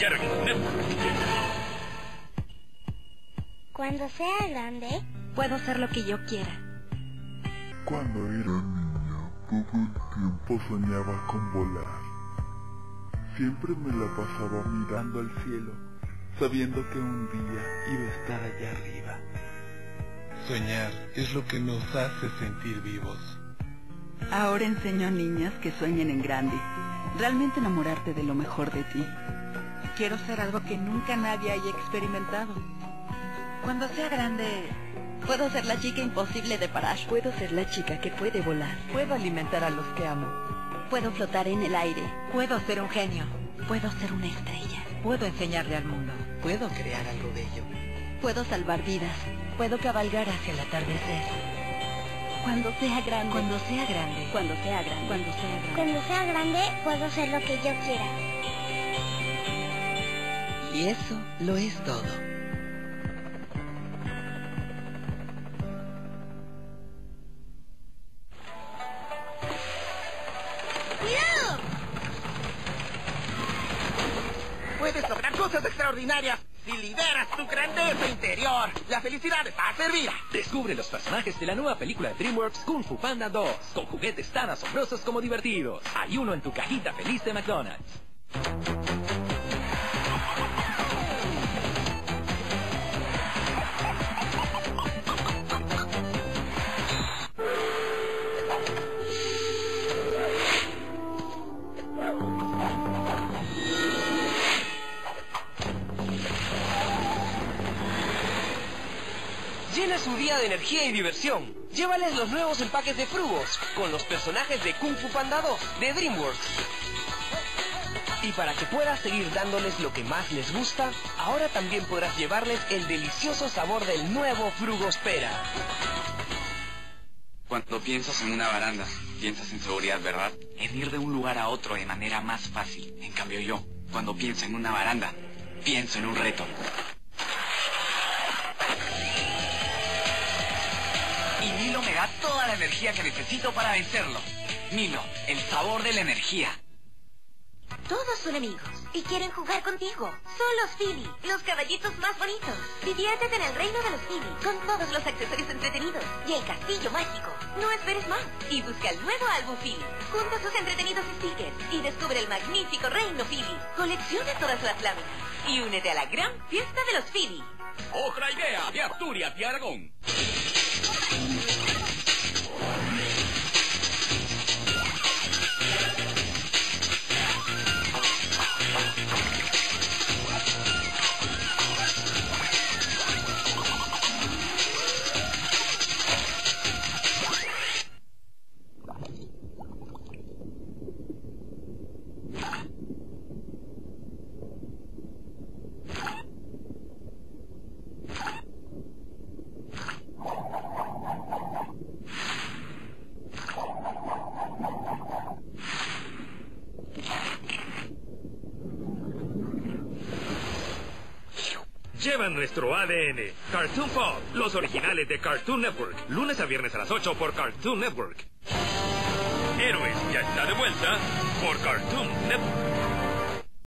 Cartoon Network. Cuando sea grande, Puedo ser lo que yo quiera. Cuando era niña, todo el tiempo soñaba con volar. Siempre me la pasaba mirando al cielo, sabiendo que un día iba a estar allá arriba. Soñar es lo que nos hace sentir vivos. Ahora enseño a niñas que sueñen en grande. Realmente enamorarte de lo mejor de ti. Quiero ser algo que nunca nadie haya experimentado. Cuando sea grande, Puedo ser la chica imposible de parar. puedo ser la chica que puede volar. Puedo alimentar a los que amo. Puedo flotar en el aire. Puedo ser un genio. Puedo ser una estrella. Puedo enseñarle al mundo. Puedo crear algo bello. Puedo salvar vidas. Puedo cabalgar hacia el atardecer. Cuando sea grande. Cuando sea grande. Cuando sea grande. Cuando sea grande. cuando sea grande, puedo ser lo que yo quiera. Y eso lo es todo. ¡Cuidado! Puedes lograr cosas extraordinarias si liberas tu grandeza interior. La felicidad está servida. Descubre los personajes de la nueva película de DreamWorks Kung Fu Panda 2, con juguetes tan asombrosos como divertidos. Hay uno en tu cajita feliz de McDonald's. Llena su día de energía y diversión. Llévales los nuevos empaques de frugos con los personajes de Kung Fu Panda 2 de DreamWorks. Y para que puedas seguir dándoles lo que más les gusta, ahora también podrás llevarles el delicioso sabor del nuevo Frugospera. Cuando piensas en una baranda, piensas en seguridad, ¿verdad? En ir de un lugar a otro de manera más fácil. En cambio yo, cuando pienso en una baranda, pienso en un reto. Milo me da toda la energía que necesito para vencerlo. Milo, el sabor de la energía. Todos son amigos y quieren jugar contigo. Son los Philly, los caballitos más bonitos. Diviértete en el reino de los Philly con todos los accesorios entretenidos y el castillo mágico. No esperes más y busca el nuevo álbum Philly. Junta sus entretenidos stickers y descubre el magnífico reino Philly. Colecciona todas las láminas y únete a la gran fiesta de los Philly. Otra idea de Asturias y Aragón. Lleva nuestro ADN. Cartoon Pop, los originales de Cartoon Network. Lunes a viernes a las 8 por Cartoon Network. Héroes ya está de vuelta por Cartoon Network.